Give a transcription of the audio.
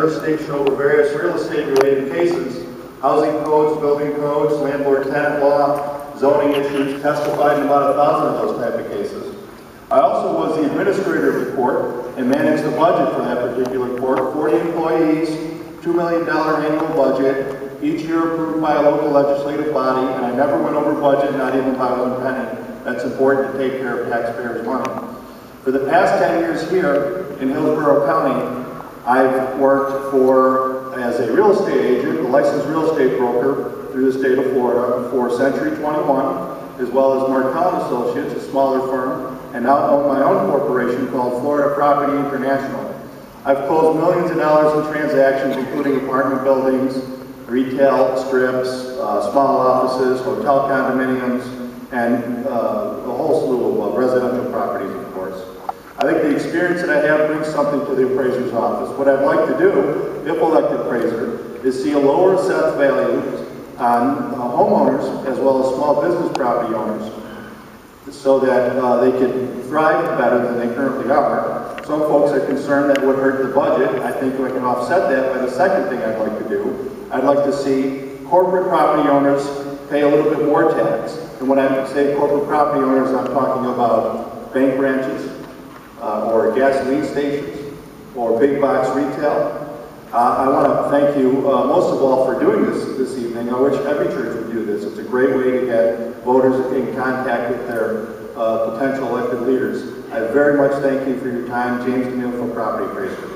jurisdiction over various real estate related cases, housing codes, building codes, landlord tenant law, zoning issues, testified in about a thousand of those type of cases. I also was the administrator of the court and managed the budget for that particular court, 40 employees, $2 million annual budget, each year approved by a local legislative body, and I never went over budget, not even by one penny. That's important to take care of taxpayers' money. For the past 10 years here in Hillsborough County, I've worked for, as a real estate agent, a licensed real estate broker through the state of Florida for Century 21, as well as Martell and Associates, a smaller firm, and now own my own corporation called Florida Property International. I've closed millions of dollars in transactions, including apartment buildings, retail strips, uh, small offices, hotel condominiums, and uh, a whole slew of uh, residential properties, of course. I think the experience that I have brings something to the appraiser's office. What I'd like to do, if elected appraiser, is see a lower assessed value on uh, homeowners as well as small business property owners so that uh, they can thrive better than they currently are. Some folks are concerned that would hurt the budget. I think we can offset that by the second thing I'd like to do. I'd like to see corporate property owners pay a little bit more tax. And when I say corporate property owners, I'm talking about bank branches, uh, or gasoline stations, or big box retail. Uh, I want to thank you uh, most of all for doing this this evening. I wish every church would do this. It's a great way to get voters in contact with their uh, potential elected leaders. I very much thank you for your time. James DeMio from Property Appraiser.